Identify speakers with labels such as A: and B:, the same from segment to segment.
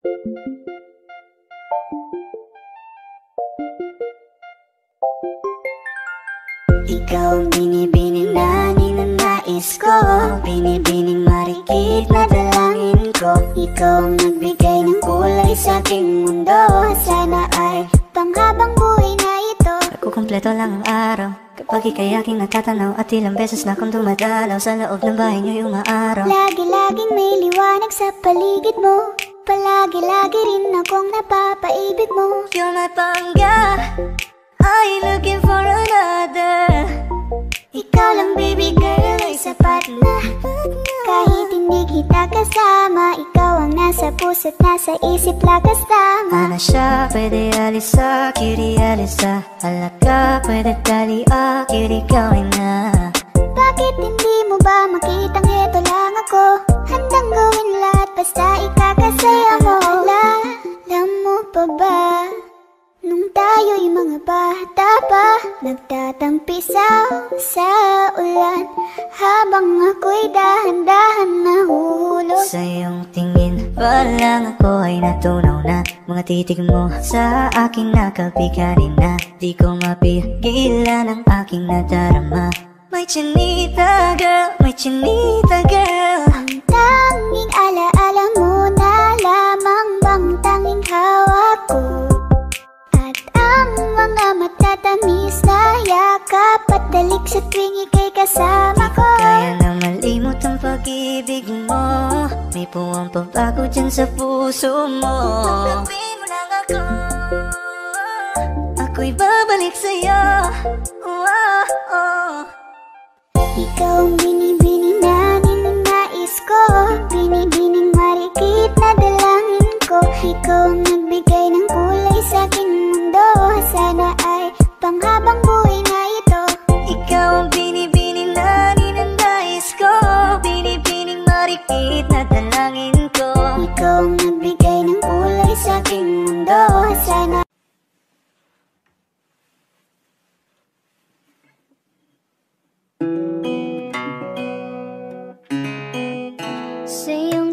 A: Ikaw ang binibining na ninanais ko. Binibining marikit na dalangin ko. Ikaw ang nagbigay ng kulay sa aking mundo. Sana ay panghabang buhay na ito.
B: Kukumpleto lang ang araw. Kapag ika'y aking natatanaw At ilang beses na akong dumadalaw Sa loob ng bahay niyo yung maaraw
A: Lagi-laging may liwanag sa paligid mo Palagi-lagi rin akong napapaibig mo.
B: You're my pangga you looking for another?
A: Ikaw lang baby girl ay sapat na. Kahit hindi kita kasama Ikaw ang nasa puso't nasa isip lakas tama
B: Ano siya? Pwede alisa, cutie alisa. Halaka, pwede tali, ah, cutie gawin na.
A: Bakit hindi mo ba makitang heto lang ako Handang gawin lahat? Basta ikakasaya mo Alam mo pa ba? Nung tayo'y mga bata pa Nagtatampisaw sa ulan. Habang ako'y dahan-dahan nahulog
B: Sa iyong tingin pa lang ako ay natunaw na. Mga titig mo sa aking nakabigani na. Di ko mapigilan ang aking nadarama May chinita girl, may chinita girl.
A: Ang tanging alaala mo na lamang bang tanging hawak ko? At ang mga matatamis na yakap at dalik sa tuwing ika'y kasama ko.
B: Kaya na malimot ang pag-ibig mo. May puwang pagbago dyan sa puso mo. Tanggapin mo lang ako. Ako'y babalik sa'yo. Oh, oh.
A: Ikaw ang binibining na ninanais ko. Binibining marikit na dalangin ko. Ikaw ang nagbigay ng kulay sa aking mundo. Sana ay panghabang Sa
C: iyong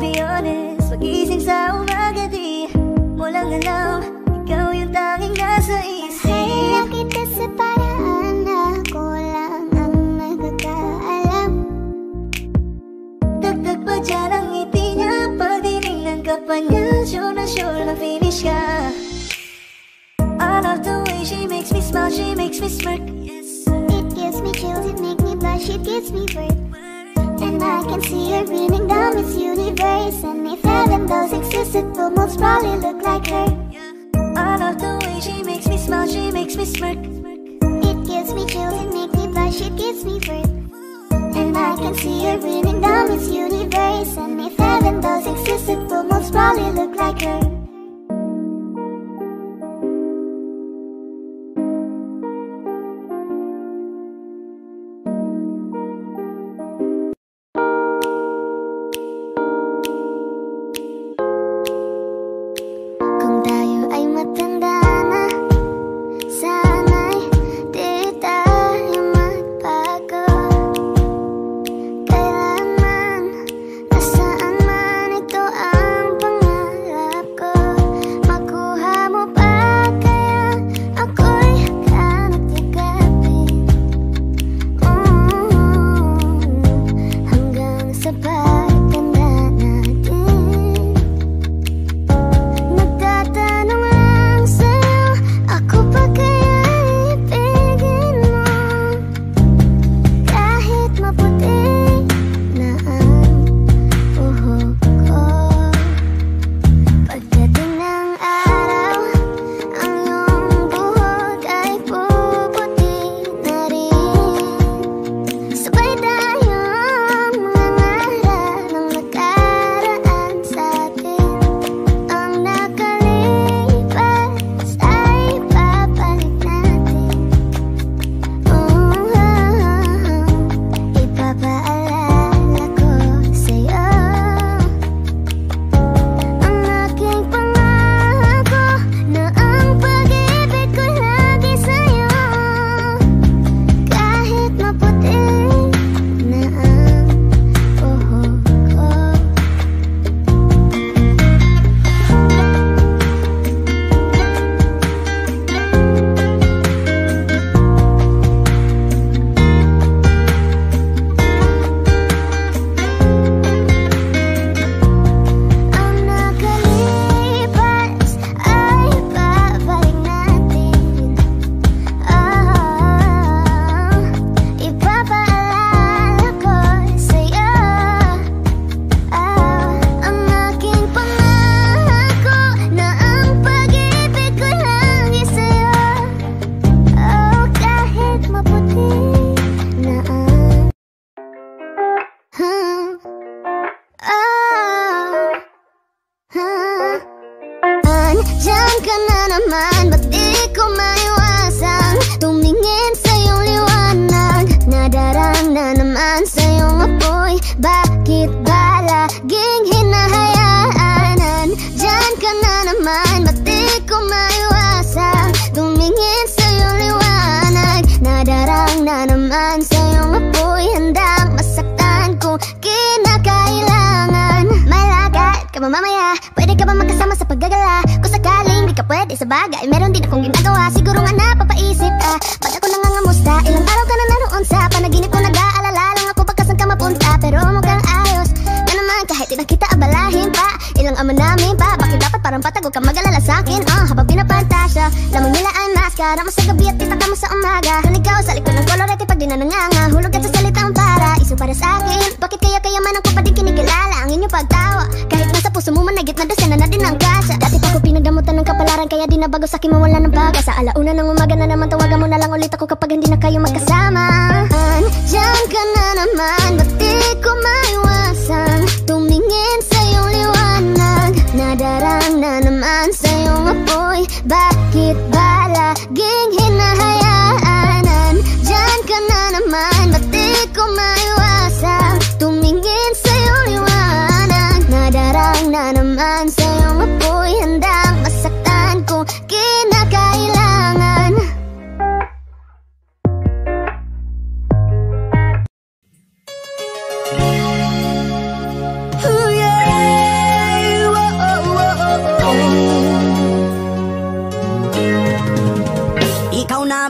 B: be honest. Pagising sa umaga di Mo lang alam. Ikaw yung tanging nasa isip.
D: Nahanap kita sa paraan Ako lang ang nagkakaalam
B: Dagdag pa dyan ang ngiti niya. Pag dinignan ka pa Sure na sure na finish ka. I love the way she makes me smile She makes me smirk. Yes,
D: It gives me chills, it makes me blush It gives me birth I can see her beaming down this universe And if heaven does exist, it will most probably look like her.
B: I love the way she makes me smile, she makes me smirk.
D: It gives me chills, it makes me blush, it gives me birth And I can see her beaming down this universe And if heaven does exist, it will most probably look like her.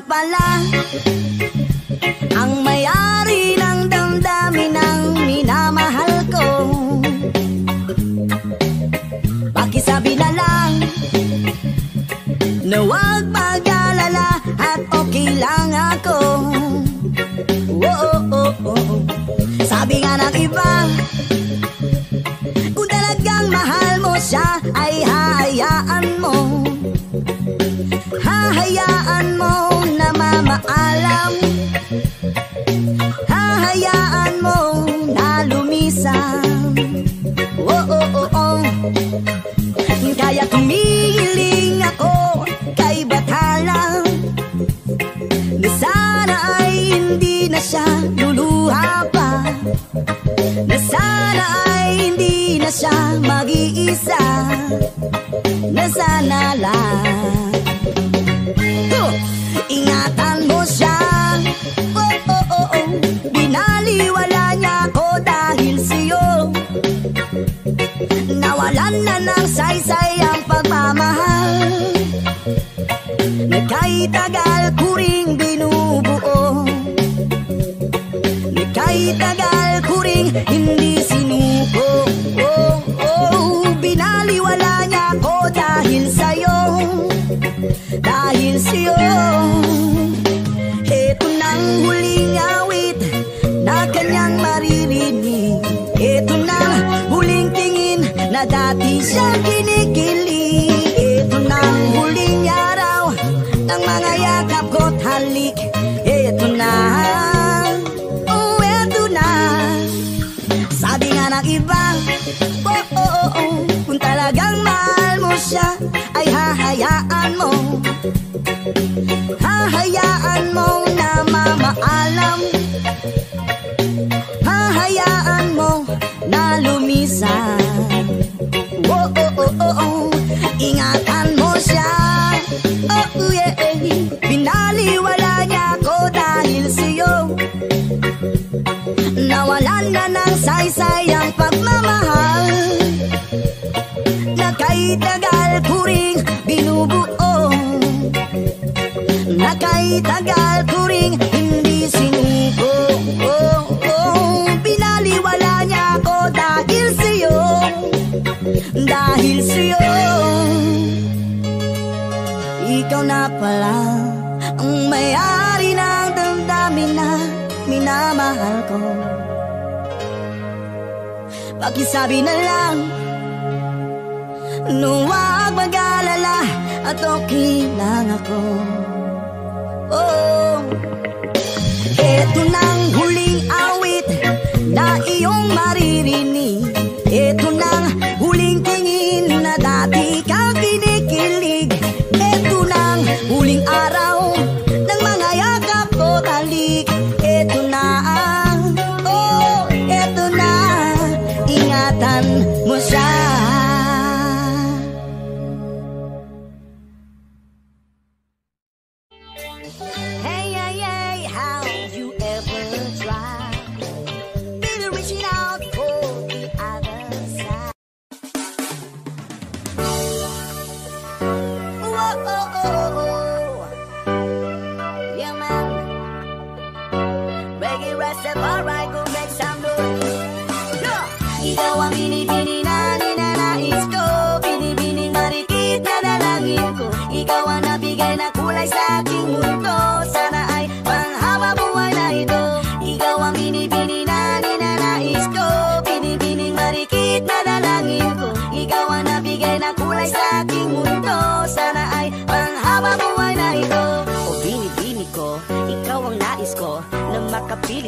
D: Na
E: pala. Ang mayari ng damdamin ng minamahal ko. Pakisabi na lang Na huwag mag-alala at okay lang ako. Oh, oh, oh. Sabi nga ng iba Kung talagang mahal mo siya ay hayaan mo. Hahayaan mo mamaalam Hahayaan mo na lumisan Oh, oh, oh, oh Kaya tumihiling ako kay Bathala Na sana ay hindi na siya luluha pa. Na sana ay hindi na siya mag-iisa. Na sana lang Nawalan na ng saysay ang pagmamahal. Na kay tagal ko ring binubuo. Na kay tagal ko ring hindi sinuko. Oh, oh, Binaliwala niya ako dahil sa'yo. Dahil sa'yo. Ito nang huling awit hahayaan mo. Hahayaan mo na mamaalam. Hahayaan mo na lumisan. Oh, oh, oh, oh, oh Ingatan mo siya. Oh, yeah. Binaliwala niya ako dahil sa'yo. Nawalan na ng saysay ang pagmamahal kay tagal ko ring binubuo. Na kay tagal ko ring hindi sinuko oh, oh, Binaliwala niya ako dahil sa'yo. Dahil sa'yo. Ikaw na pala Ang may-ari ng damdamin na minamahal ko. Pakisabi na lang Nung wag mag-alala At okay lang ako. Oh. Ito nang huling awit Na iyong maririnig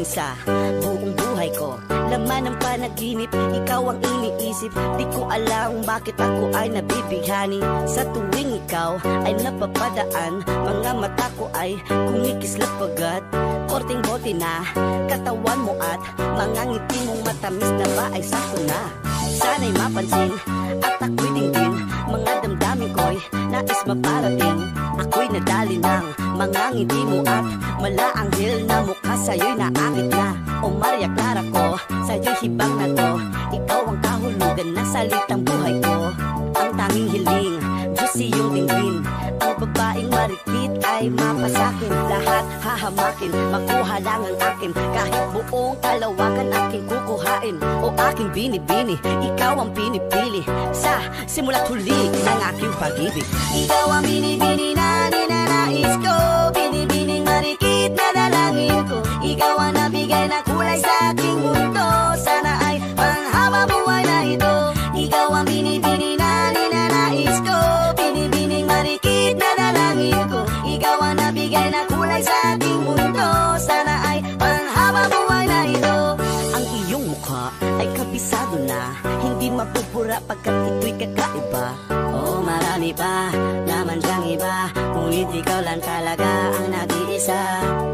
E: makapiling sa buong buhay ko Laman ng panaginip, ikaw ang iniisip. Di ko alam bakit ako ay nabibighani. Sa tuwing ikaw ay napapadaan Mga mata ko ay kumikislap agad Korting bote na katawan mo at Mga ngiti mong matamis na ba ay sakto na? Sana'y mapansin at ako'y dinggin Mga damdamin ko'y nais maparating. Ako'y nadali ng mga ngiti mo at Malaanghel na mukha sa'yo'y naakit na. O Maria Clara ko, sa'yo'y hibang na to. Ikaw ang kahulugan na salitang buhay ko. Ang tanging hiling, Diyos iyong dinggin Ang babaeng marikit ay mapasakin Lahat. Hahamakin, makuha lang ang akin. Kahit buong kalawakan aking kukuhain O aking binibini, ikaw ang pinipili. Sa simula't huli ng aking pag-ibig. Ikaw ang binibini na ninanais ko. Binibining marikit na dalangin ko. Ikaw ang nabigay na kulay sa aking pagkat ito'y kakaiba Oh, marami pa. Naman diyang iba. Ngunit ikaw lang talaga ang nag-iisa.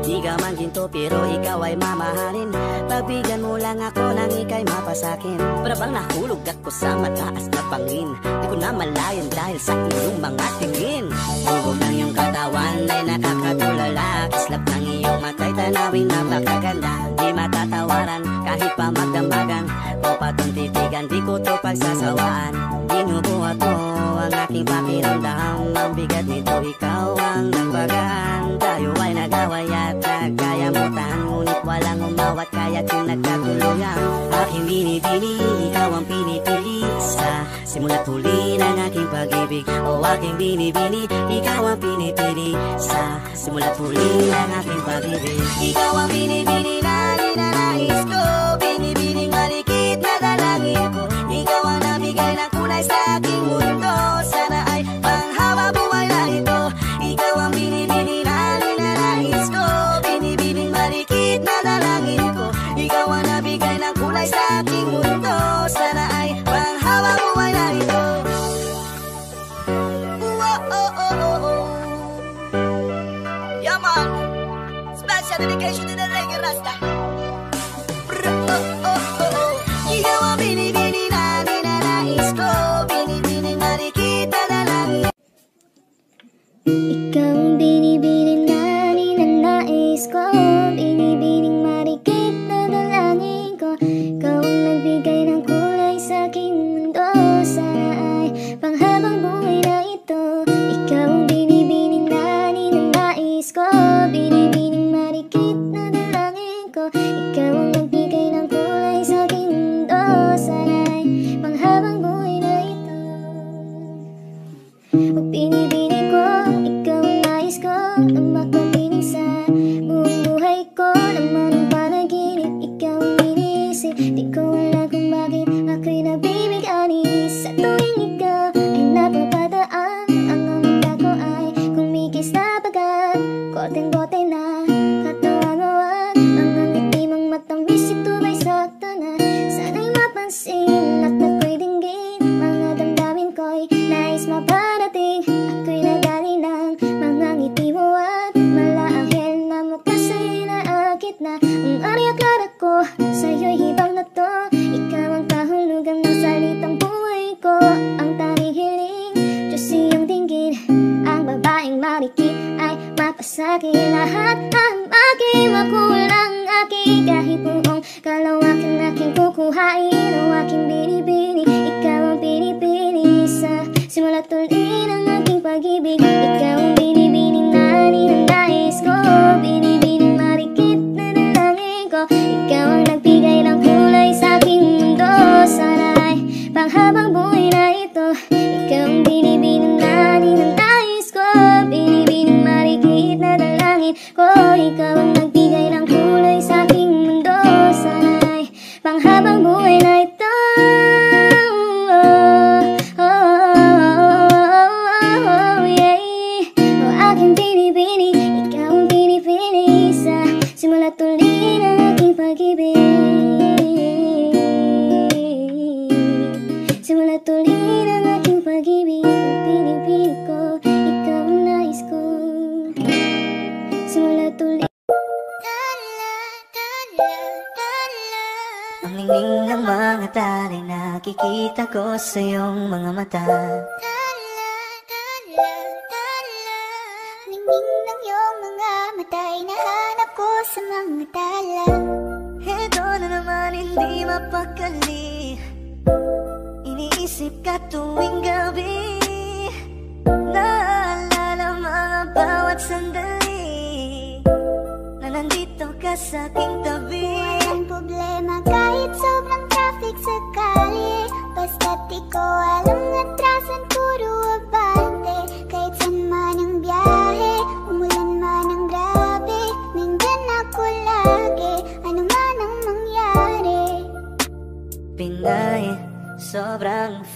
E: Di ka ginto pero ikaw ay mamahalin. Pagbigyan mo lang ako nang ikay mapasakin. Para bang nahulog ako sa mataas na pangin? Di ko na malayan dahil sa iyong mga tingin. Hubog ng iyong katawan ay nakakatulala. Kislap ng iyong matay tanawin napakaganda Di matatawaran kahit pa magdambagan O patong titigan di ko to pagsasawaan. Binubuhat mo ang aking pakiramdam. Ang bigat nito ikaw ang nagbagaan Tayo ay nagaway at nagkayamutan Ngunit walang umawat kaya't yung nagkatuluyan Aking binibini, ikaw ang pinipili. Sa simula't huli ng aking pag-ibig O aking binibini, ikaw ang pinipili. Sa simula't huli ng aking pag-ibig Ikaw ang binibini na ninanais ko Binibining malikit na dalangin ko. Ikaw ang nabigay na kulay sa aking mundo mundo Sana ay panghawa buhay na ito Oh, oh, oh, oh, oh. Yeah, man. Special dedication to the reggae rasta. Bro, oh, oh, oh, oh. Ikaw ang binibini na ninanais ko Binibining marikit na dalangin
C: Ikaw na ninanais ko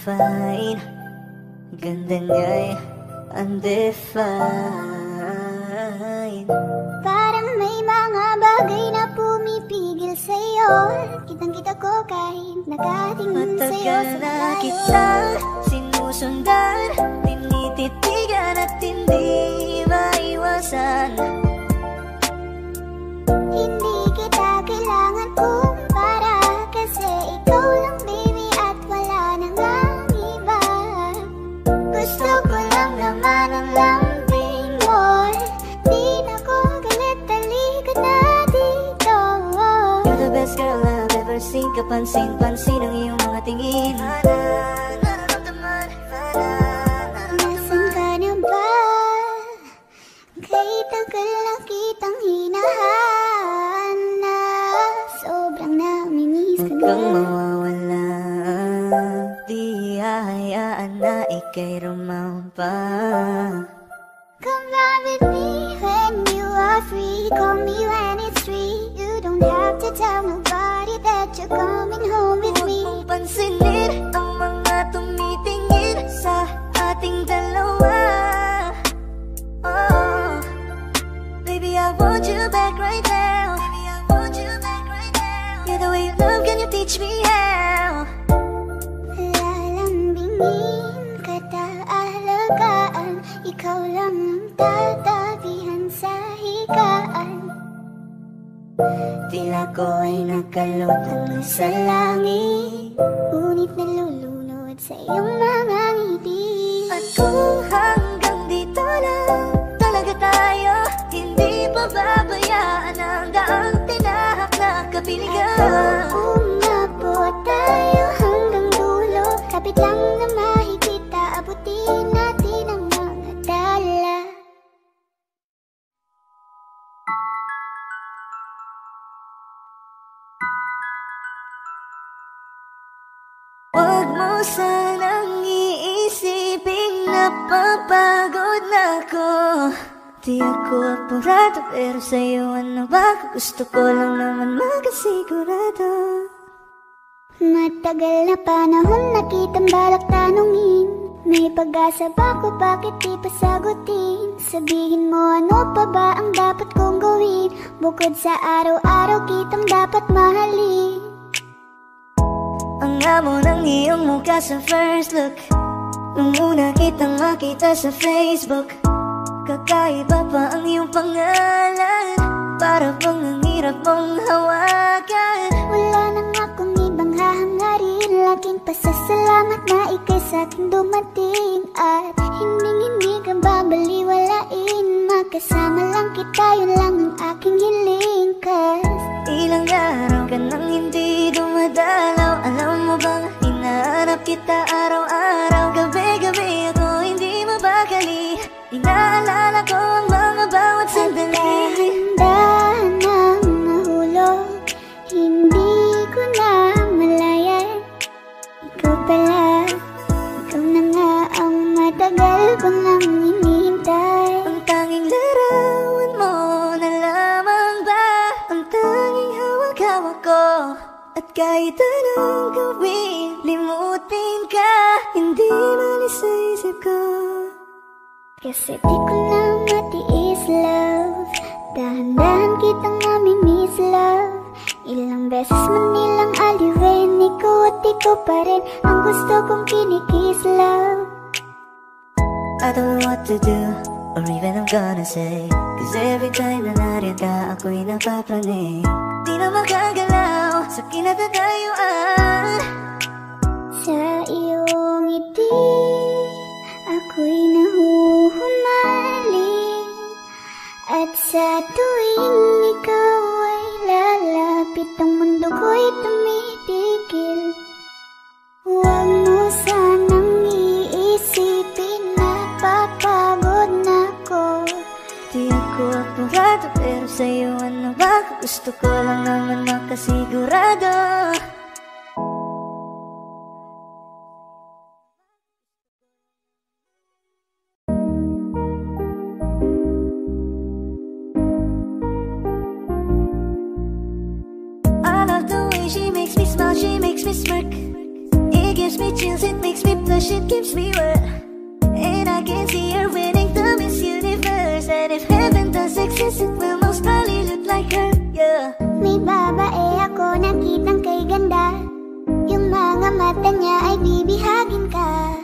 B: fine. Ganda niya'y undefined
A: Parang may mga bagay na pumipigil sa'yo. Kitang kita ko kahit nakatingin sa'yo
B: Matagal
A: sa
B: na
A: malayo
B: kita sinusundan Tinititigan at hindi maiwasan seen Kapansin-pansin ang iyong mga tingin. Nararamdaman
A: Nasaan ka na ba? Kay tagal na kitang hinahanap. Sobrang namimiss
B: Huwag
A: ka na.
B: mawawala. Di hahayaan na ikay rumampa.
A: Come run with me when you are free. Call me when it's three You don't have to tell nobody coming home with me.
B: Mong pansinin ang mga tumitingin sa ating dalawa. Oh, baby I want you back right now. Baby I want you back right now. Yeah, the way you love, can you teach me how?
A: Lalambingin kita alagaan Ikaw lang ang tatabihan sa higaan
B: Tila ko ay nakalutang na sa langit
A: Ngunit nalulunod sa iyong mga ngiti.
B: At kung hanggang dito lang talaga tayo Hindi pababayaan ang daang tinahak na kapiligan.
A: Umabot tayo hanggang dulo Kapit lang na mahigita Abutin
B: sanang iisipin napapagod na ako. Di ako apurado pero sa'yo ano ba? Gusto ko lang naman makasigurado.
A: Matagal na panahon na kitang balak tanungin. May pag-asa ba ko bakit di pa Sabihin mo ano pa ba ang dapat kong gawin? Bukod sa araw-araw kitang dapat mahalin
B: Ang amo ng iyong mukha sa first look. Nung una kitang makita sa Facebook Kakaiba pa ang iyong pangalan. Para bang ang hirap mong hawakan
A: pasasalamat na ikay sa akin dumating At hindi-hindi ka babaliwalain Makasama lang kita, yun lang ang aking hiling. Cause
B: Ilang araw ka nang hindi dumadalaw Alam mo bang hinahanap kita araw-araw. Gabi-gabi ako hindi mabakali Inaalala ko ang mga bawat sandali.
A: Dahan-dahan nang matagal ko nang hinihintay.
B: Ang tanging larawan mo na lamang ba? Ang tanging hawak-hawak ko. At kahit anong gawin Limutin ka. Hindi malis sa isip ko.
A: Kasi di ko na matiis love. Dahan-dahan kitang namimiss love. Ilang beses man nilang aliwin Ikaw at ikaw pa rin Ang gusto kong kinikiss love
B: I don't know what to do Or even I'm gonna say. Cause every time na nariyan ka Ako'y napapraning Di na makagalaw Sa kinatatayuan
A: Sa iyong ngiti Ako'y nahuhumaling At sa tuwing ikaw ay lalapit Ang mundo ko'y tumitigil. Huwag
B: sigurado Pero sa'yo ano ba? Gusto ko lang naman makasigurado. She makes me smile, she makes me smirk. It gives me chills, it makes me blush, it gives me wet
A: mata niya ay bibihagin ka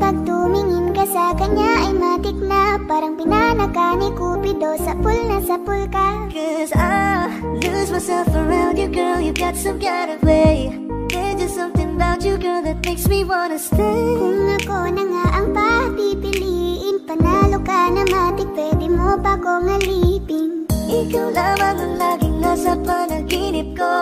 A: Pag tumingin ka sa kanya ay matik na Parang pinanaka ni Cupido sa pool na sa pool ka
B: Cause I lose myself around you, girl. You got some kind of way. There's just something about you, girl, that makes me wanna stay.
A: Kung ako na nga ang papipiliin Panalo ka na matik, pwede mo pa kong alipin
B: Ikaw lamang ang laging nasa panaginip ko.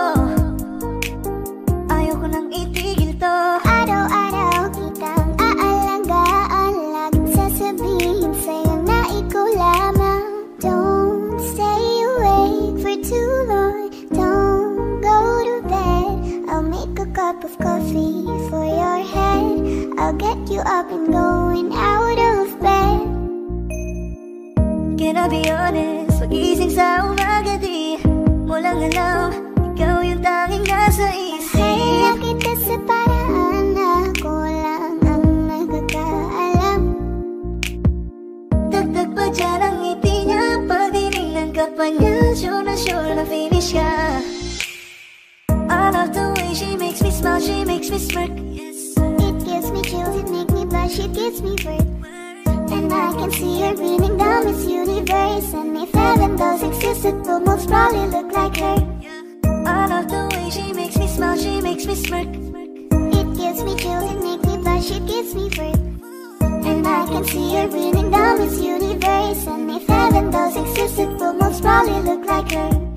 B: Ayoko nang itigil to.
A: Araw-araw kitang aalagaan Laging sasabihin sa'yo na ikaw lamang Don't stay awake for too long. Don't go to bed. I'll make a cup of coffee for your head. I'll get you up and going out of bed.
B: Can I be honest? Pagising sa umaga di mo lang alam Ikaw yung tanging nasa dyan ang ngiti niya Pag tinignan ka pa niya Sure na sure na finish ka. I love the way she makes me smile She makes me smirk.
A: It gives me chills, it makes me blush, it gives me birth And I can see her winning down Miss Universe. And if heaven does exist, it will most probably look like her.
B: I love the way she makes me smile She makes me smirk.
A: It gives me chills, it makes me blush, it gives me birth And I can see her winning down Miss Universe. And if heaven does exist, it will most probably look like her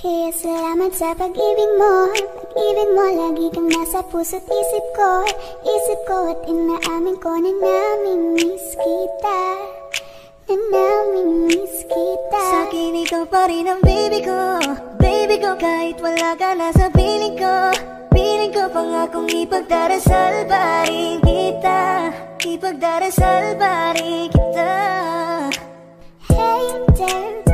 A: Kaya salamat sa pag-ibig mo. Pag-ibig mo lagi kang nasa puso't isip ko. Isip ko at inaamin ko na namimiss kita. Na namimiss kita.
B: Sa akin ikaw pa rin ang baby ko. Baby ko kahit wala ka na sa piling ko. Piling ko pa nga kung ipagdarasal pa rin kita. Ipagdarasal pa rin kita.
A: Hey there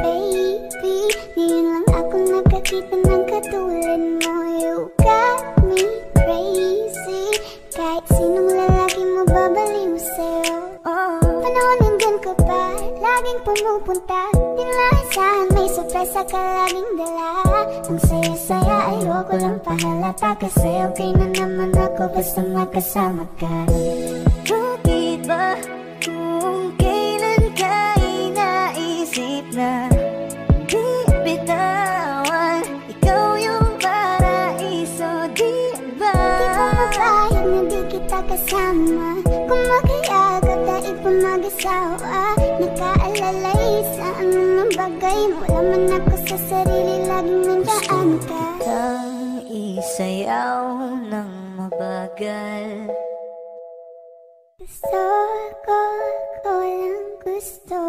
A: nakakita ng katulad mo You got me crazy. Kahit sinong lalaki mo babaliw sa'yo
B: Oh,
A: Panahon nandyan ka pa, laging pumupunta Di nalasahan, may sorpresa ka laging dala Ang saya-saya, ayoko lang pahalata Kasi okay na naman ako basta makasama ka
B: bakit ba
A: kasama Kung makiyagap dahil pa mag-asawa Nakaalalay sa anong bagay. Wala man ako sa sarili, laging nandiyan ka
B: Kang isayaw ng mabagal.
A: Gusto ko, ko lang gusto.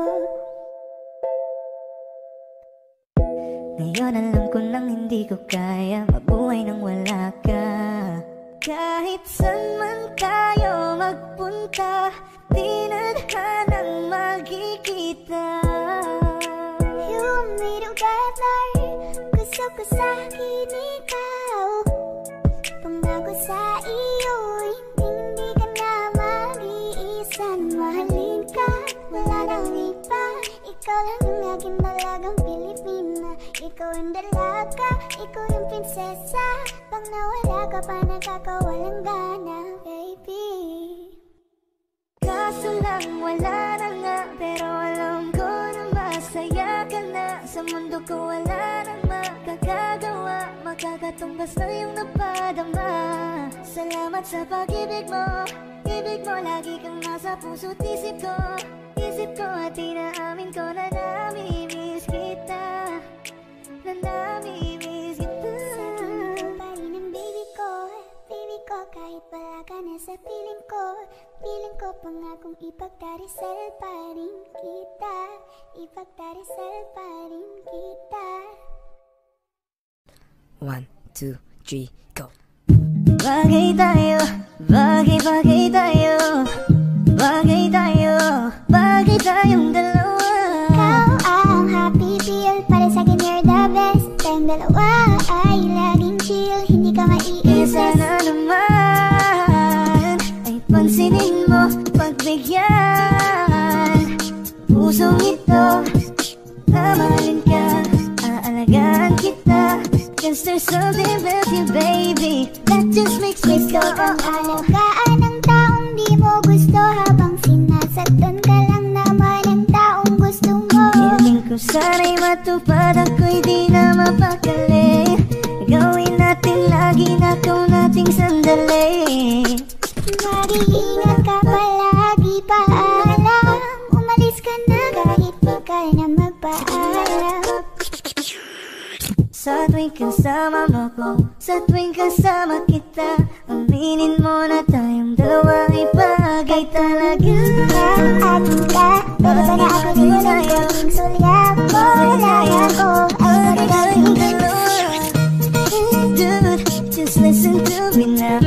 B: Ngayon alam ko nang hindi ko kaya. Mabuhay nang wala ka Kahit saan man tayo magpunta Di na nang magkikita.
A: Want me together Gusto ko sa akin ikaw Pangako sa iyo Hindi, hindi ka na mag-iisa Mahalin ka, wala nang iba Ikaw lang yung aking dalagang Pilipina. Ikaw ang dalaga, ikaw yung prinsesa. Pag nawala ka pa nakakawalang gana Baby.
B: Kaso lang wala na nga. Pero alam ko na masaya ka na. Sa mundo ko wala nang makakagawa Makakatumbas na yung napadama Salamat sa pag-ibig mo. Ibig mo lagi kang nasa puso't isip ko isip ko at inaamin ko na namimiss
A: kita. Na namimiss kita. Sakin pa rin ang baby ko Baby ko kahit wala ka na sa piling ko Piling ko pa nga ipagdarisal pa rin kita. Ipagdarisal pa rin kita.
F: One, two, three, go!
G: Bagay tayo, bagay-bagay tayo tayong dalawa.
A: Ikaw ang happy feel. Para sa'kin you're the best. Tayong dalawa ay laging chill. Hindi ka maiinis.
G: Sana naman ay pansinin mo pagbigyan. Pusong ito, mamahalin ka, aalagaan kita. Cause there's something with you baby. That just makes me go
A: kang alagaan ng
G: kasama ko. Sa tuwing kasama kita Aminin mo na tayong dalawa ay bagay talaga.
A: Ang ating ka Pero sana ako di mo gawing sulyap mo Lang ako ay magagawin
G: Dude, just listen to me now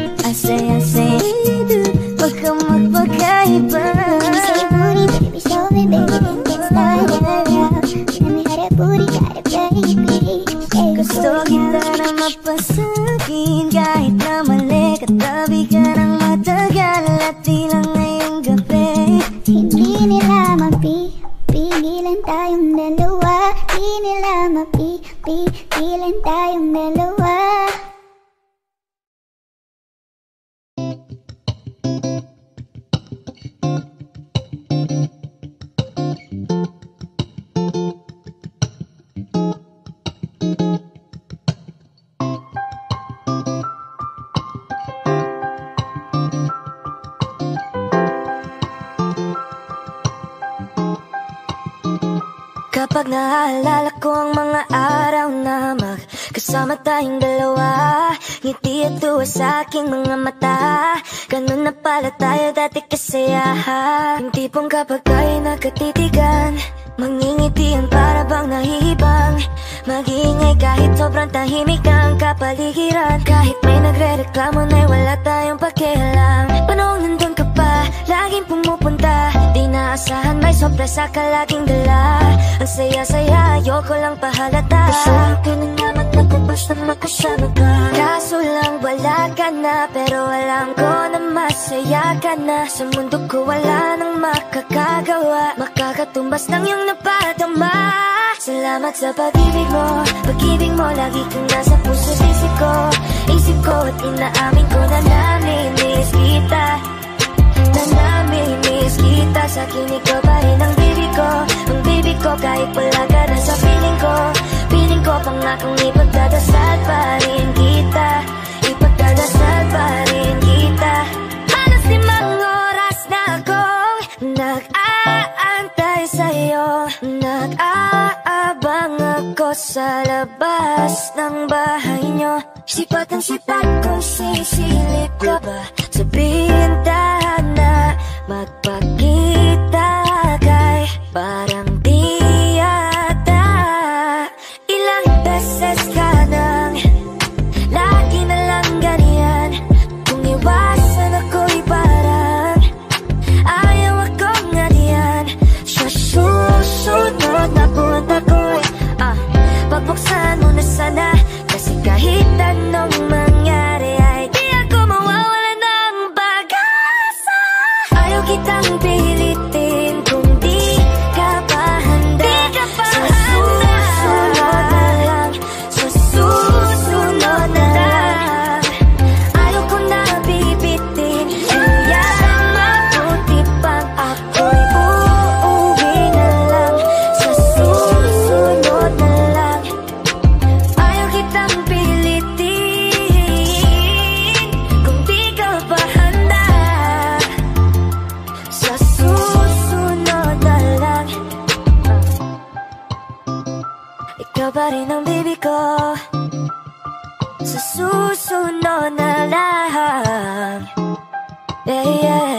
G: kapag tayo nakatitigan Mangingitian para bang nahihibang. Mag-iingay kahit sobrang tahimik ang kapaligiran. Kahit may nagre-reklamo na'y naasahan may sobra sa kalaging dala. Ang saya-saya, ayoko lang pahalata. Gusto ka na naman ako basta makasama ka. Kaso lang wala ka na Pero alam ko na masaya ka na. Sa mundo ko wala nang makakagawa. Makakatumbas ng iyong napadama Salamat sa pag-ibig mo. Pag-ibig mo lagi kang nasa puso. Isip ko Isip ko at inaamin ko na namimiss kita. Na namimiss kita Sa akin ikaw pa rin ang baby ko. Ang baby ko kahit wala ka na sa piling ko. Piling ko pangakong ipagdadasal pa rin kita. Ipagdadasal pa rin kita. Halos limang oras na akong Nag-aantay sa'yo. Nag-aabang ako sa labas ng bahay nyo. Sipat ang sipat kung sisilip ka ba Sa bintana Magpakita kay Parang Sa susunod na lang Yeah, yeah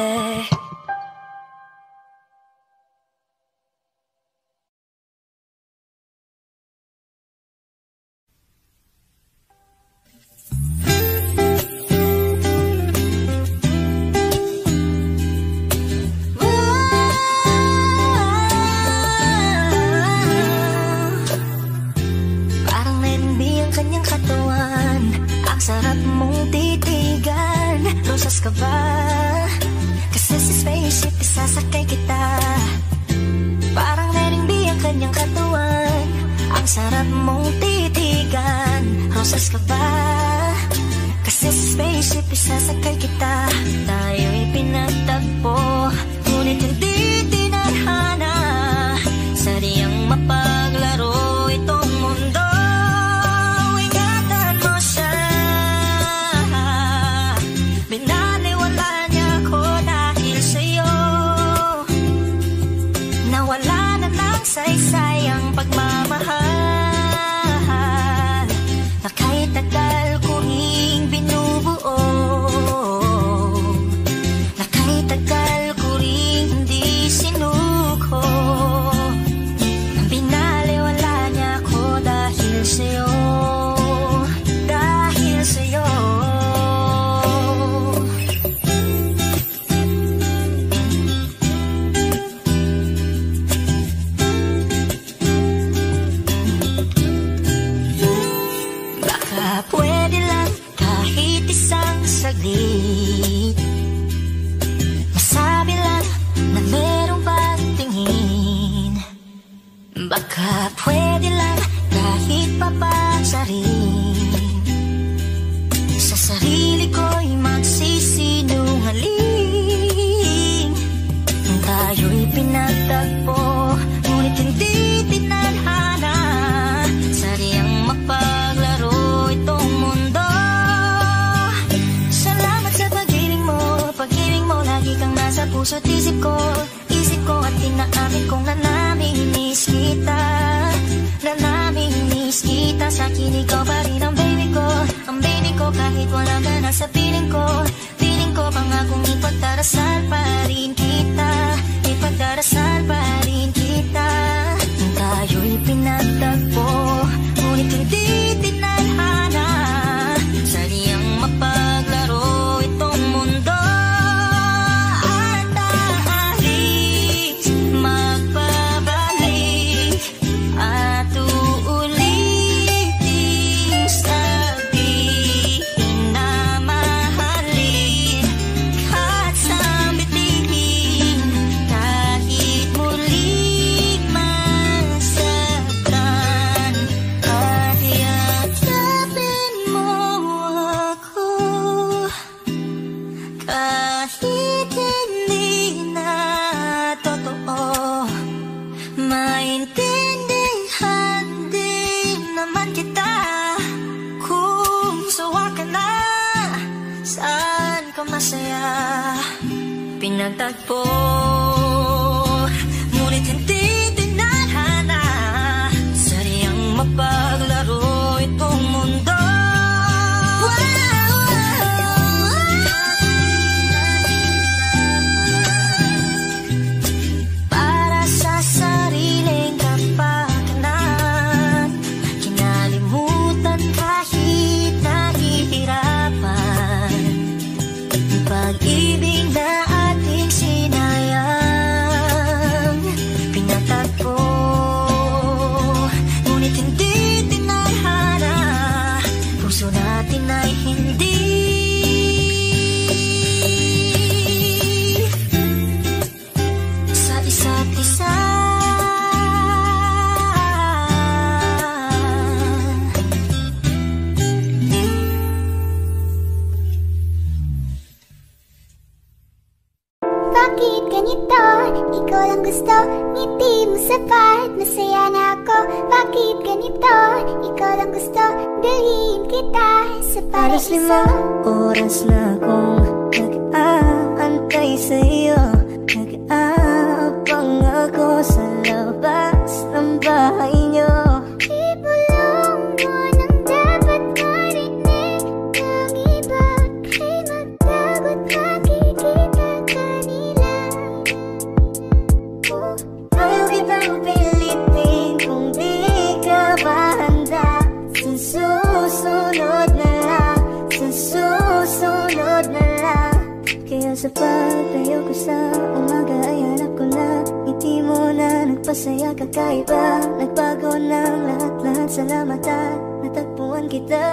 B: Nagbago ng lahat-lahat Salamat at natagpuan kita.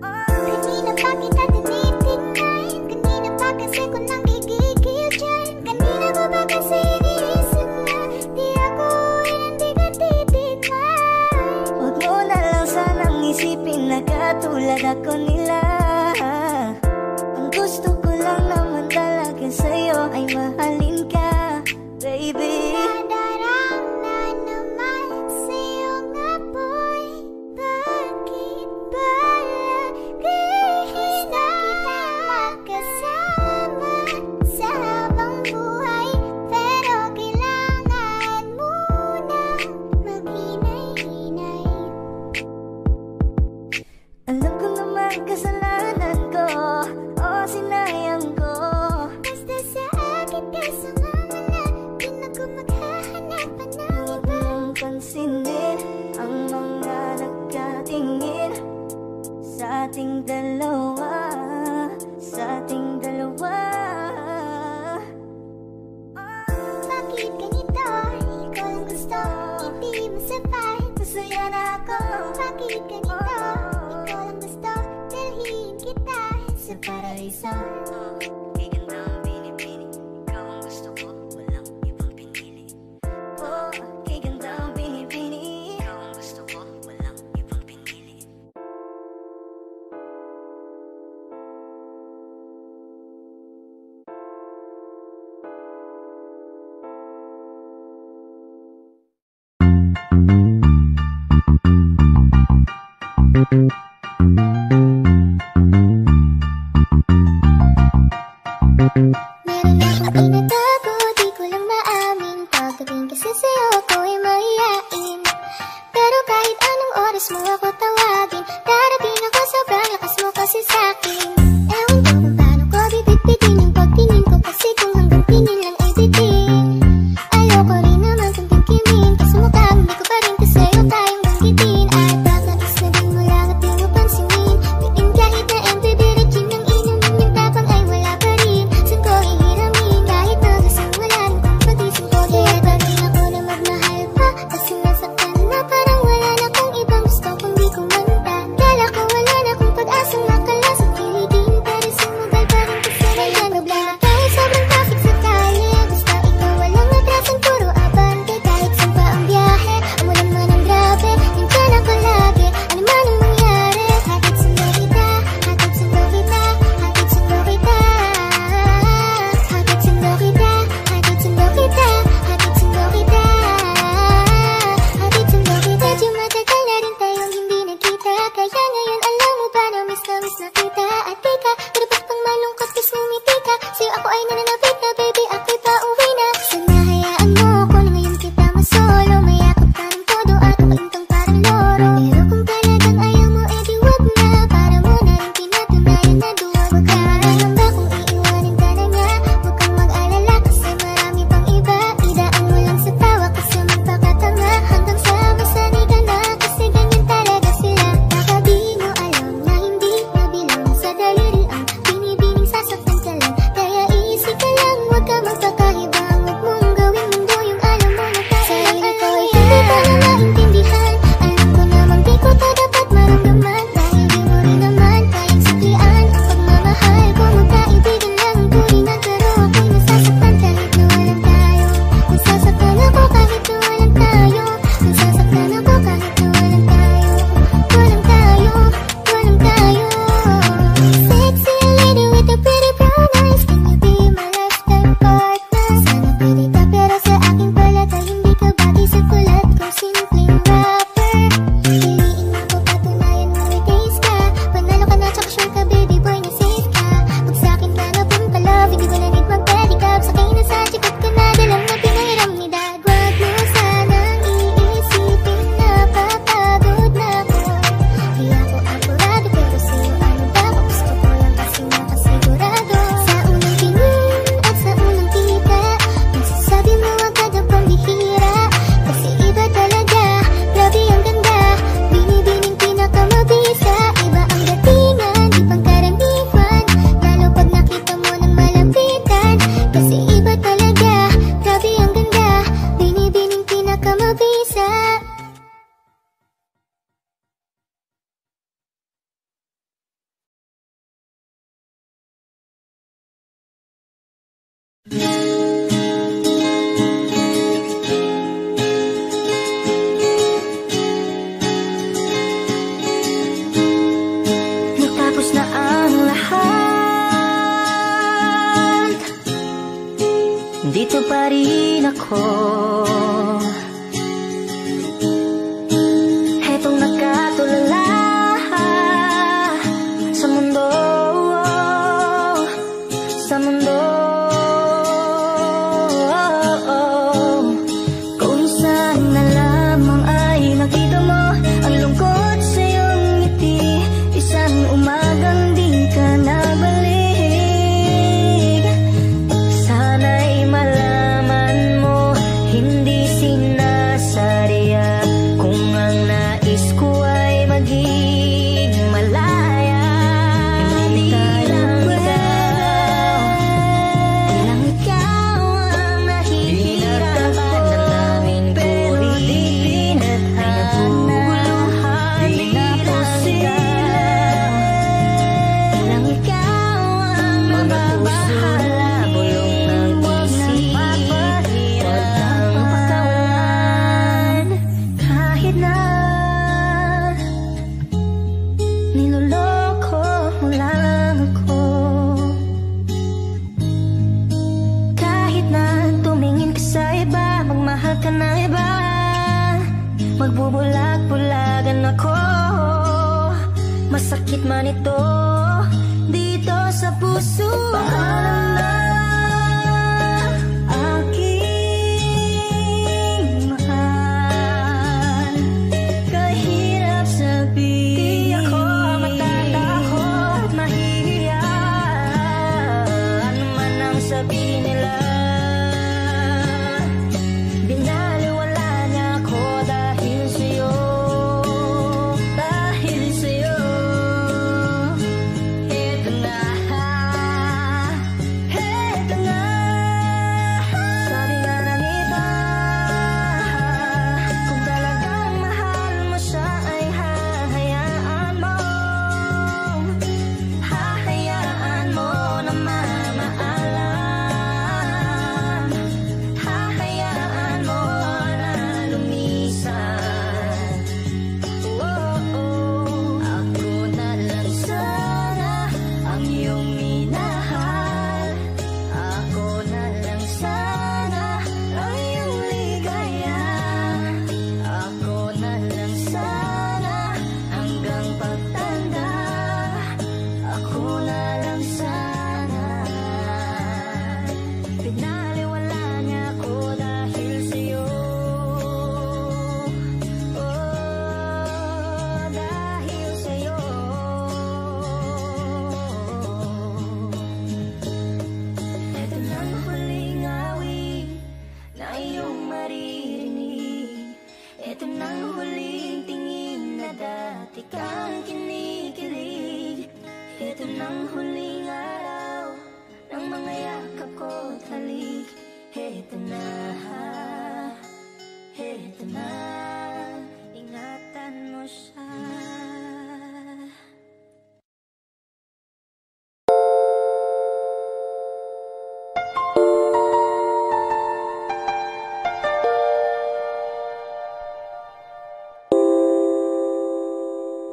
A: Kanina pa kita tinitingnan. Kanina pa kasi ko nang gigigil dyan. Kanina mo ba kasi iniisip na Di ako hindi ka titignan?
B: Huwag mo na lang sanang isipin na katulad ako nila
A: Mm-hmm.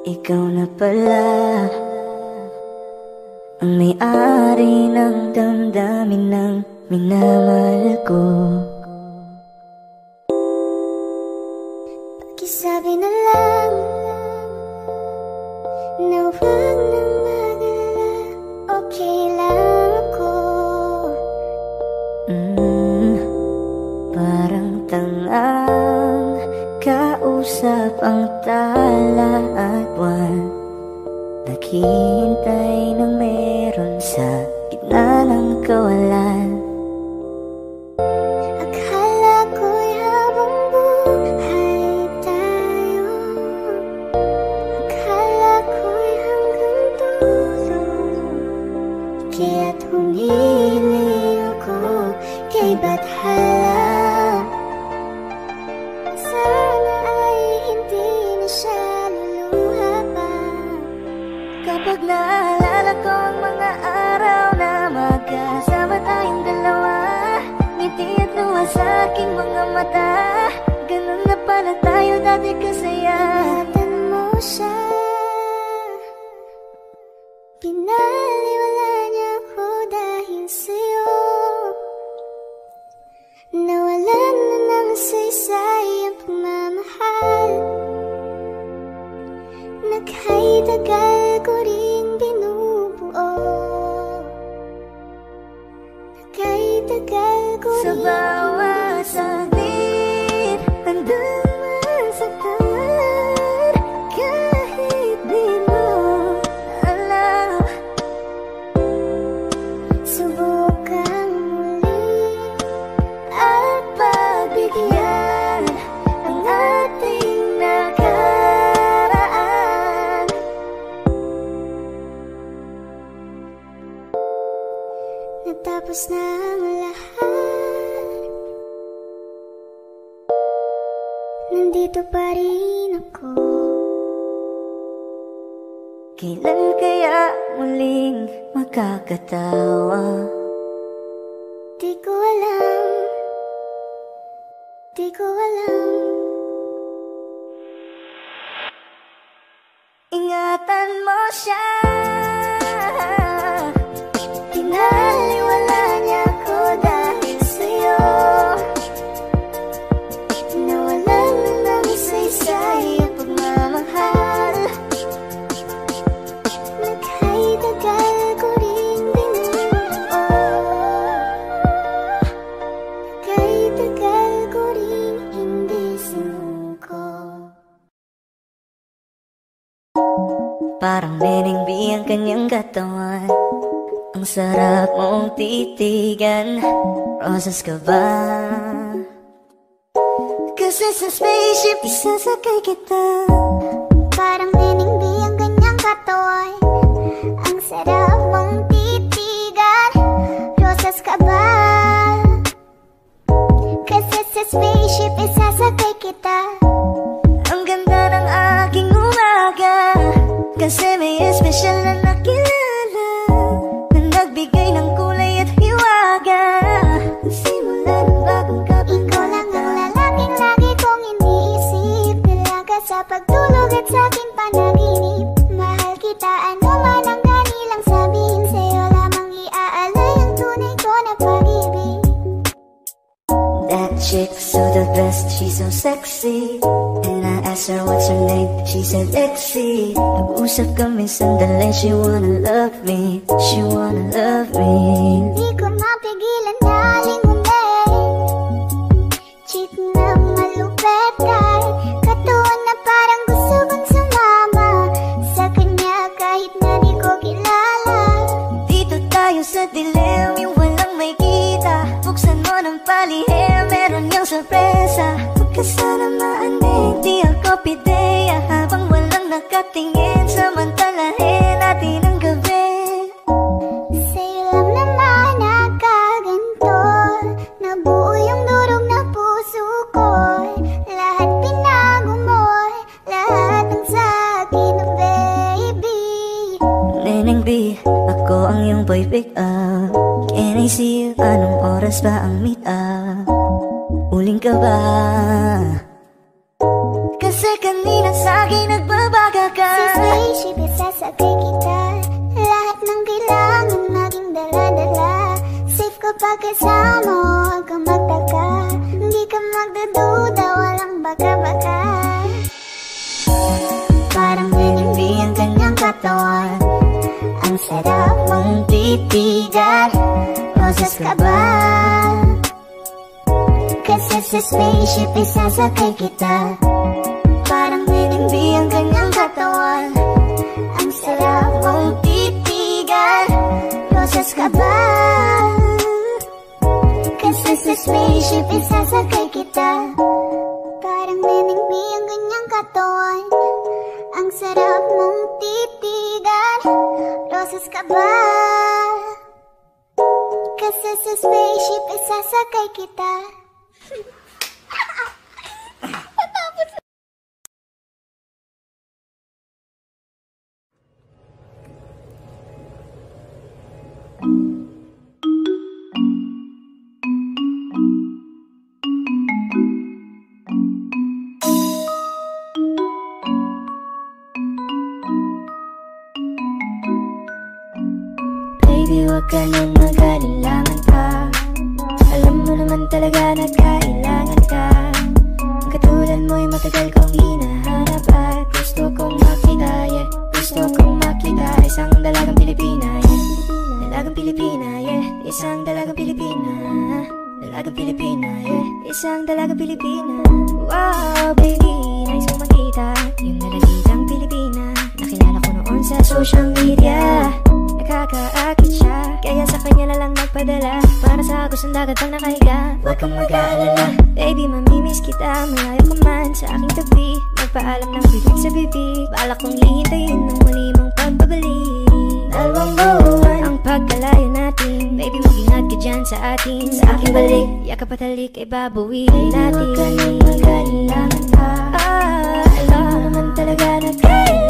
A: Ikaw
B: na pala. Ang may-ari ng damdamin ng minamahal ko. sa aking mga mata. Ganun na pala tayo dati kasaya.
A: Ingatan mo siya. Pinaliwala niya ako dahil sa'yo. Nawalan na ng saysay ang pagmamahal. Naghay-tagal ko rin binubuo. Naghay-tagal ko rin
B: Rosas ka said Lexi Nag-usap kami sandali, she wanna love me. She wanna love me.
A: Di ko mapigilan na lingunin Chick na malupet ay Katuon na parang gusto kong sumama. Sa kanya kahit na di ko kilala.
B: Dito tayo sa dilim, yung walang may kita. Buksan mo ng palihim, meron yung sorpresa. Huwag ka pick up. Can I see you? Anong oras ba ang meet up? Uling ka ba? Kasi kanina sa'kin nagbabaga ka.
A: Sa spaceship, isasakay kita. Lahat ng kailangan maging dala-dala. Safe kapag kasama, huwag kang magtaka. Hindi ka magdududa, walang baka-baka. Parang
B: Hindi ang kanyang katawan
A: Ang sarap mong titigan. Rosas ka ba? Kasi sa spaceship isasakay kita. Parang
B: Hindi ang kanyang katawan.
A: Ang sarap mong titigan. Rosas ka ba? Kasi sa spaceship isasakay kita. Parang neneng B ang ganyang katawan Ang sarap mong titigan Rosas ka ba? Kasi sa spaceship isasakay kita
H: Baby, wag ka nang mag-alilangan pa. Alam mo naman talaga na kailangan ka. Ang katulad mo'y matagal kong hinahanap At gusto kong makita, yeah. Gusto kong makita Isang dalagang Pilipina, yeah. Dalagang Pilipina, yeah. Isang dalagang Pilipina Dalagang Pilipina, yeah. Isang dalagang Pilipina Wow, baby, nice kong makita. Yung dalagitang Pilipina Nakilala ko noon sa social media Nakakaakit siya. Kaya sa kanya na lang nagpadala Para sa gustong dagat ang nakahiga Huwag kang mag-aalala Baby, mamimiss kita. Malayo ka man sa aking tabi. Magpaalam ng bibig sa bibig Balak kong hihintayin ng muli mong pagbabalik. Dalawang buwan. Ang pagkalayo natin. Baby, mag-ingat ka dyan sa atin. Sa aking balik, yakap at halik ay babawiin natin Huwag ka nang mag-alilangan pa ah, Alam mo naman talaga na kailangan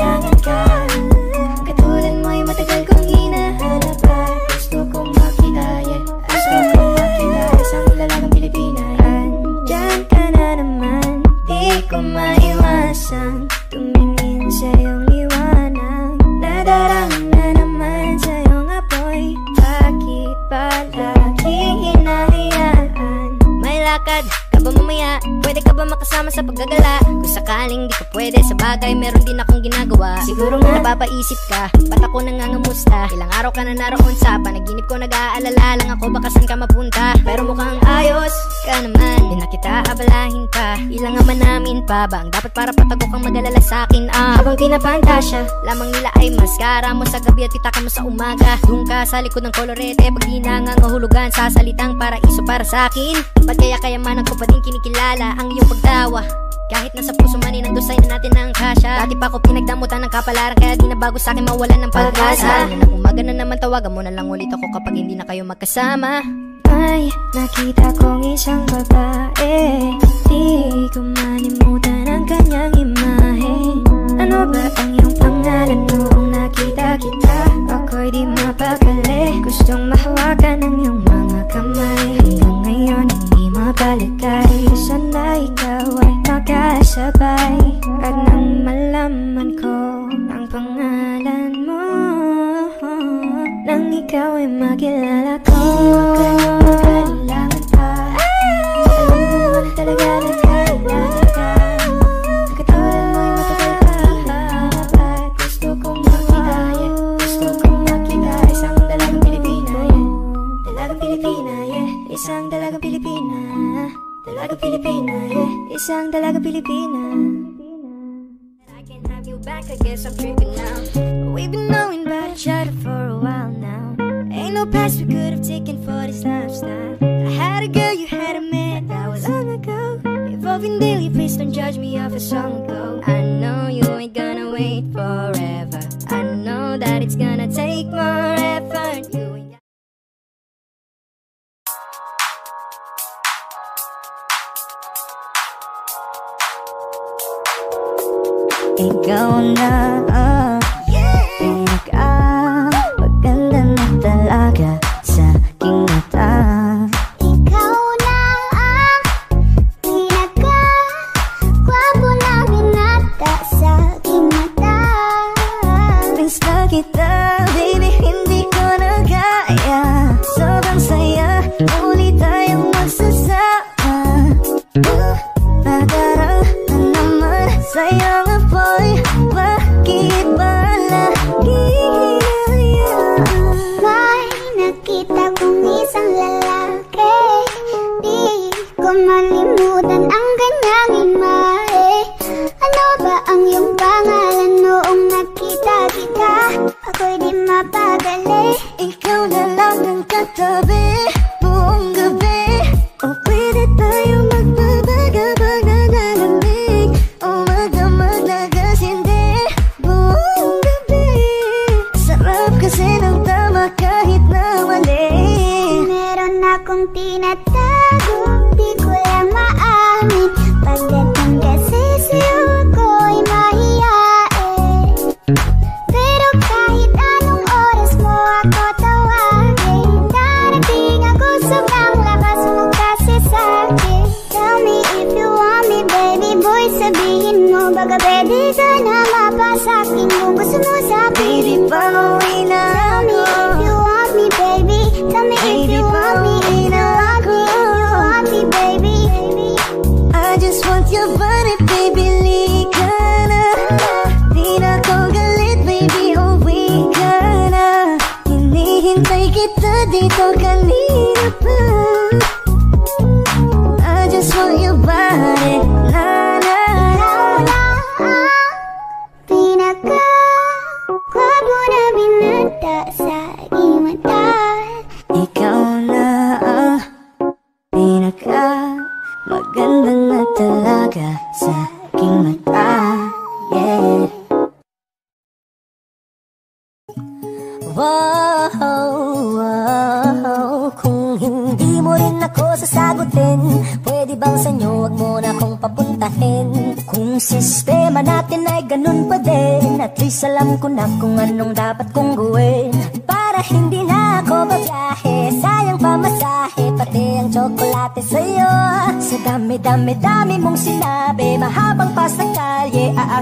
B: bababa Ang dapat para patago kang magalala sa akin ah. Habang pinapantasya Lamang nila ay maskara mo sa gabi at pitaka mo sa umaga. Doon ka sa likod ng kolorete Pag di nangangahulugan sa salitang paraiso para sa akin. Ba't kaya kaya kayamanan ko pa din kinikilala ang iyong pagtawa? Kahit nasa puso man inandusay na natin ang kasya. Dati pa ko pinagdamutan ng kapalaran Kaya di na bago sa'kin mawalan ng pag-asa. Umaga na naman tawagan mo na lang ulit ako Kapag hindi na kayo magkasama
H: ay nakita kong isang babae. Di ko manimutan ang kanyang imahe. Ano ba ang iyong pangalan noong nakita kita? Ako'y di mapakali. Gustong mahawakan ang iyong mga kamay. Hanggang ngayon hindi mabalikay Sana ikaw ay makasabay At nang malaman ko ang pangalan mo Nang ikaw ay makilala ko. Isang dalaga Pilipina.
B: I can have you back, I guess I'm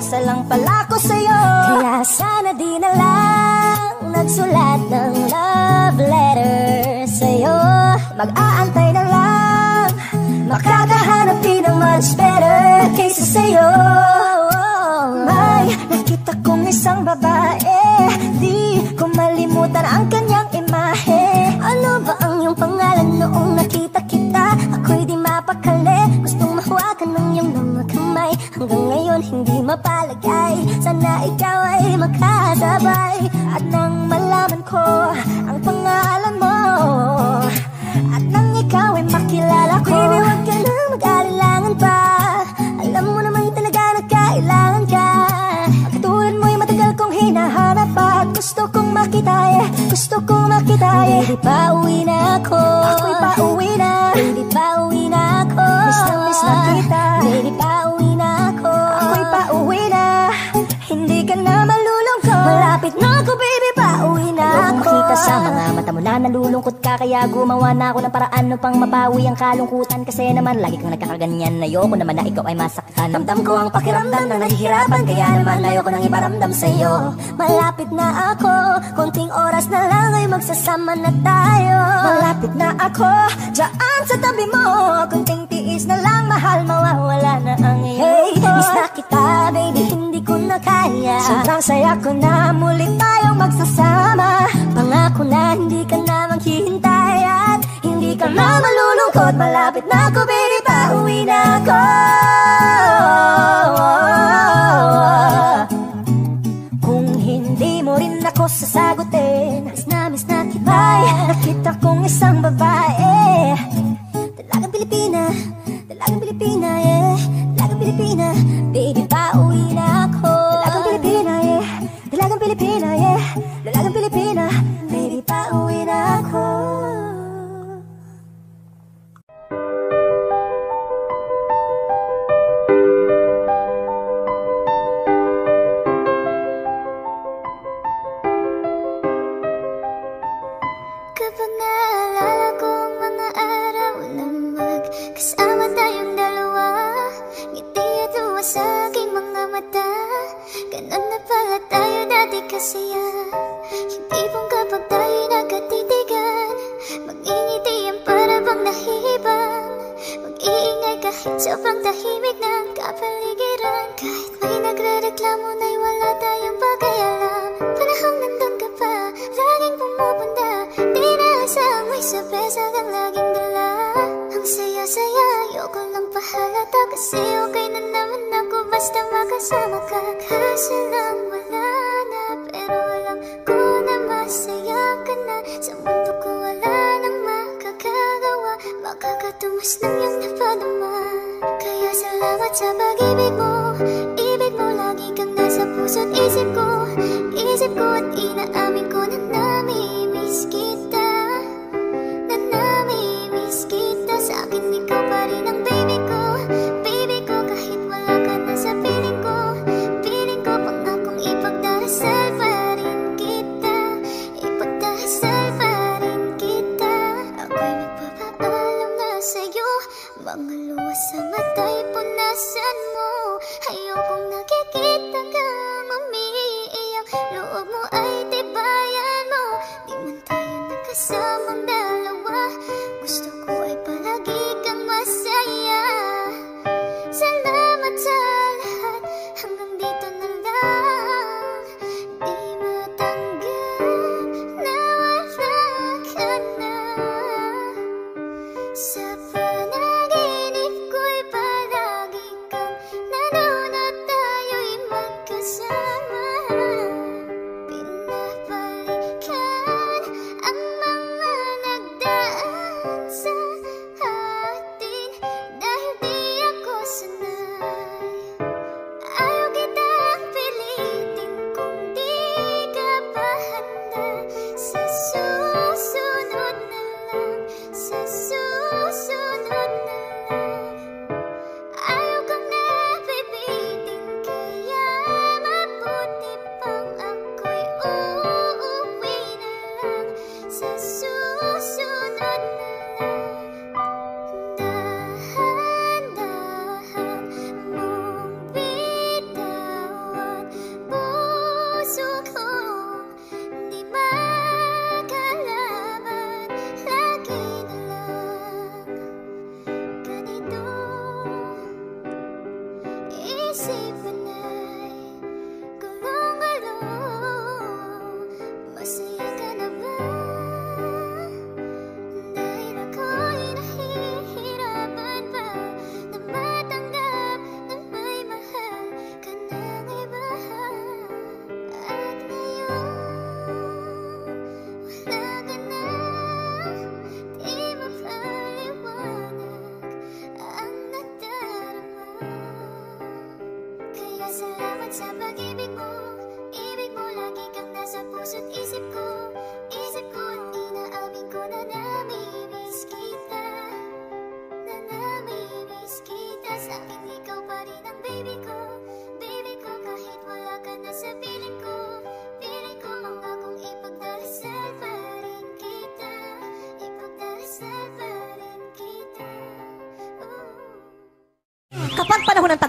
H: Kaso lang pala.
D: gumawa na ako ng paraan upang mabawi ang kalungkutan. Kasi naman lagi kang nagkakaganyan. Ayoko naman na ikaw ay masaktan. Damdam ko ang pakiramdam na nahihirapan. Kaya naman ayoko nang iparamdam sa'yo. Malapit na ako. Konting oras na lang ay magsasama na tayo. Malapit na ako. Diyan sa tabi mo. Konting tiis na lang mahal Mawawala na ang iyo. Hey, miss na kita baby Hindi ko na kaya. Sobrang saya ko na Muli tayong magsasama. At malapit na ako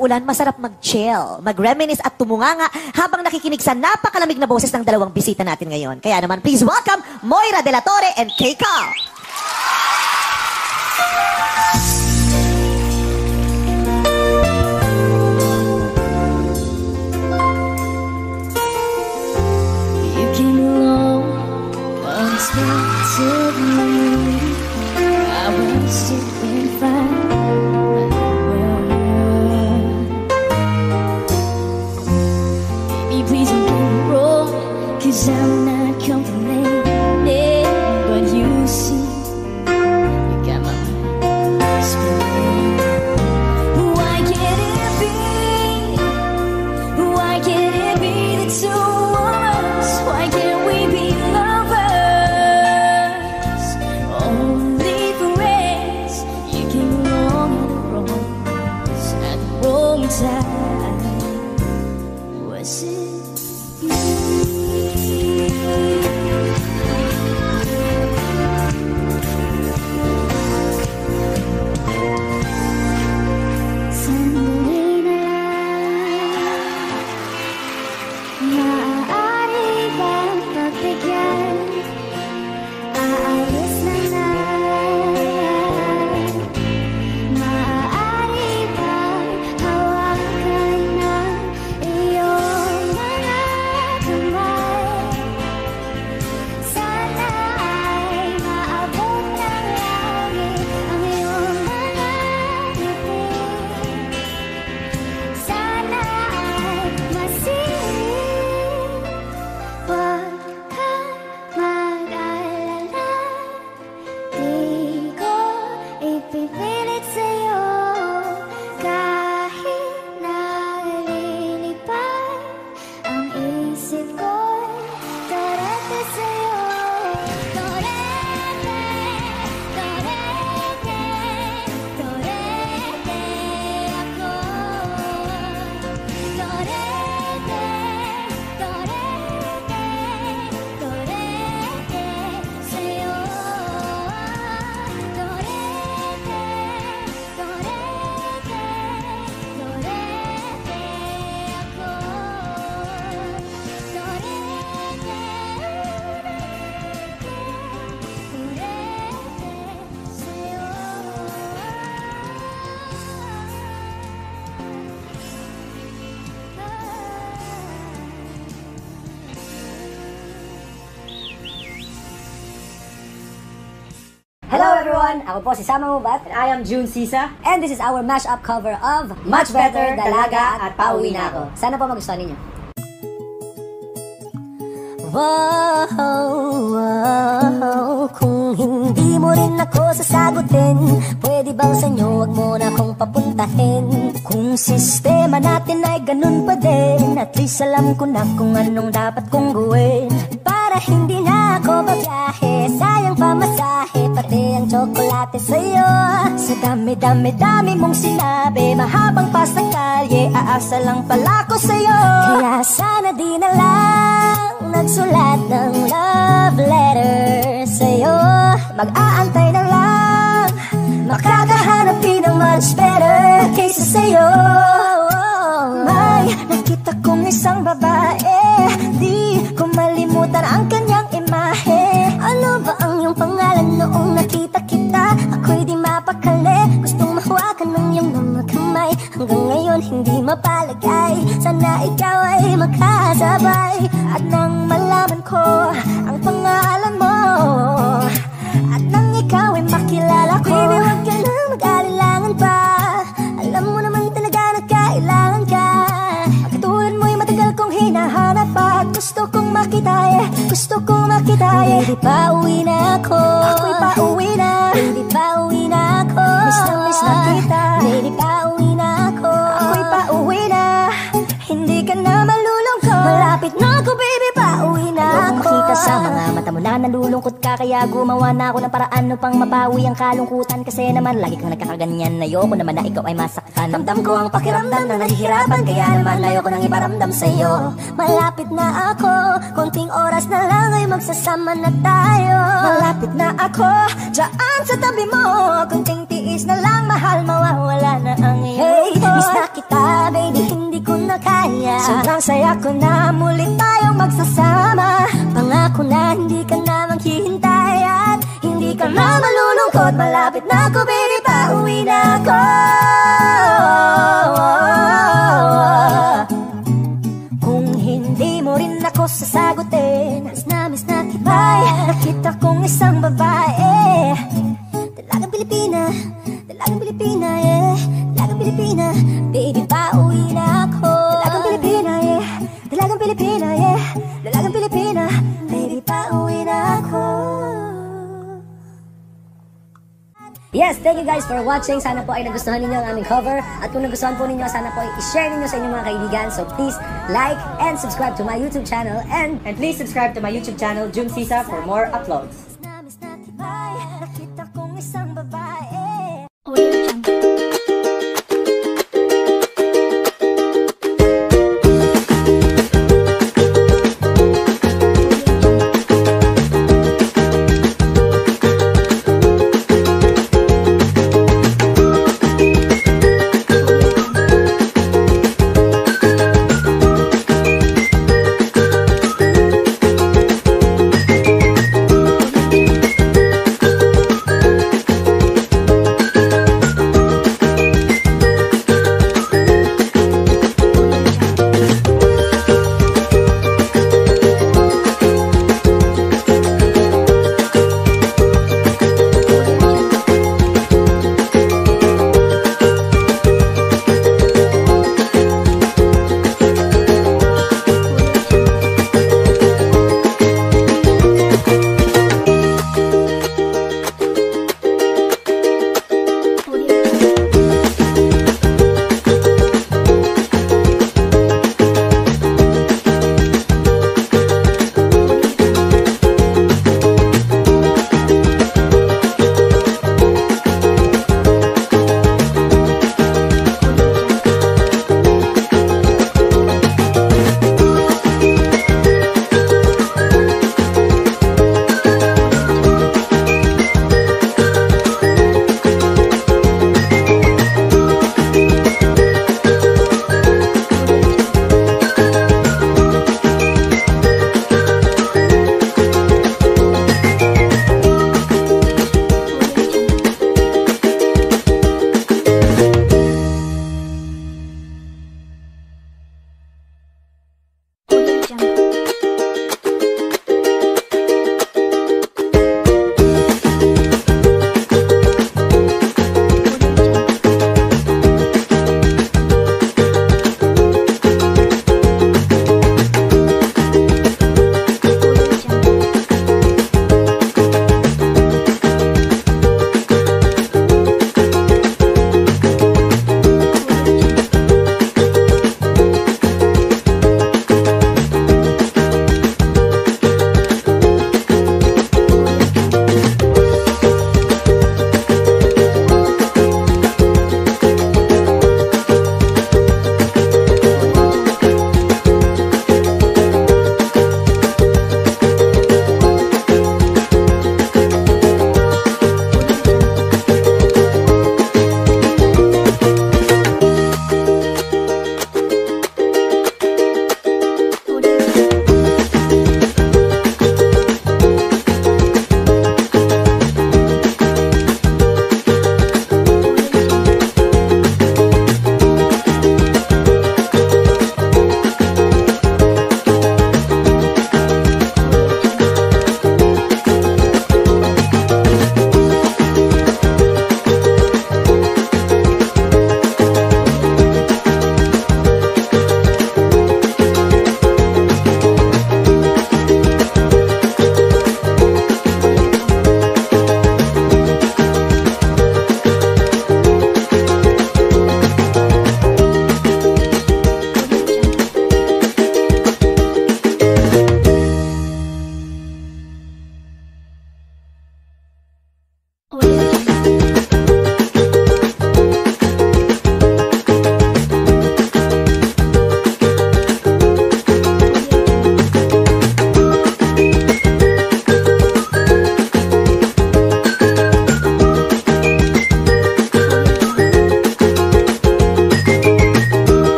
I: tag-ulan, masarap mag-chill, mag-reminisce at tumunganga habang nakikinig sa napakalamig na boses ng dalawang bisita natin ngayon. Kaya naman, please welcome Moira De La Torre and Kay
J: everyone! Ako po si Sama Mubat. And I am June Sisa. And this is our mashup cover of Much Better, Dalaga at Pauwi na ako. Sana po magustuhan ninyo.
K: Wow, wow, kung hindi mo rin ako sasagutin Pwede bang sa inyo wag mo na akong papuntahin Kung sistema natin ay ganun pa din At least alam ko na kung anong dapat kong gawin Para hindi na ako babiyahe. Sayang pamasahe pati ang tsokolate sa'yo. Sa dami-dami-dami mong sinabi Mahabang pa sa kalye Aasa lang pala ko sa'yo. Kaya sana di na lang Nagsulat ng love letter sa'yo. Mag-aantay na lang Makakahanap ng much better Kaysa sa'yo. May nakita kong isang babae Di hindi mapalagay. Sana ikaw ay makasabay. At nang malaman ko ang pangalan mo At nang ikaw ay makilala ko Baby, huwag ka na mag-alilangan pa. Alam mo naman talaga na kailangan ka. Ang katulad mo'y matagal kong hinahanap pa At gusto kong makita eh. Gusto kong makita eh. Baby, pauwi na ako. Ako'y pauwi na. Baby, pauwi na ako. Miss na miss na kita. Baby, pauwi na ako Ako'y pauwi mo na nalulungkot ka Kaya gumawa na ako ng paraan upang mapawi ang kalungkutan. Kasi naman lagi kang nagkakaganyan. Ayoko naman na ikaw ay masaktan. Ramdam ko ang pakiramdam na nahihirapan. Kaya naman ayoko nang iparamdam sa'yo. Malapit na ako. Konting oras na lang ay magsasama na tayo. Malapit na ako. Diyan sa tabi mo. Konting tiis na lang mahal, mawawala na ang iyong hey, Miss na kita, baby, hindi ko na kaya Sobrang saya ko na muli tayong magsasama. Pangako na hindi ka na maghihintay At hindi ka na malulungkot Malapit na ako, baby, pauwi na ako. Kung hindi mo rin ako sasagutin Miss na miss na kibay. Nakita kong isang babae. Dalagang Pilipina Dalagang Pilipina, yeah. Dalagang Pilipina Baby,
L: thank you guys for watching. Sana po ay nagustuhan ninyo ang aming cover. At kung nagustuhan po ninyo, sana po ay i-share ninyo sa inyong mga kaibigan. So please like and subscribe to my YouTube channel. And
J: And please subscribe to my YouTube channel, June Sisa, for more uploads.